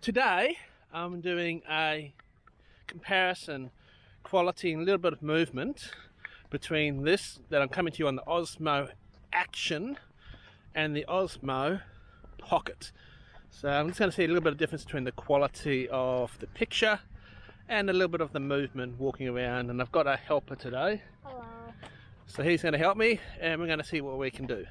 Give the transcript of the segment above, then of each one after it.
Today I'm doing a comparison quality and a little bit of movement between this that I'm coming to you on the Osmo Action and the Osmo Pocket. So I'm just going to see a little bit of difference between the quality of the picture and a little bit of the movement walking around and I've got a helper today. Hello. So he's going to help me and we're going to see what we can do.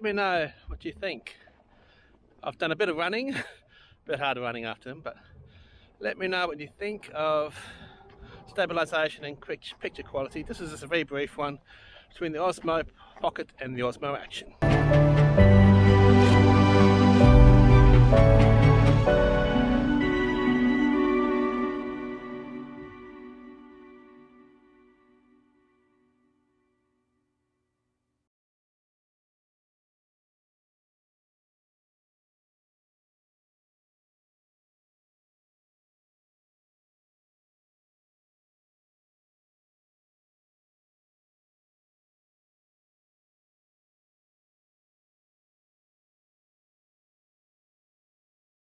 Let me know what you think. I've done a bit of running, a bit hard running after them, but let me know what you think of stabilization and quick picture quality. This is just a very brief one between the Osmo Pocket and the Osmo Action.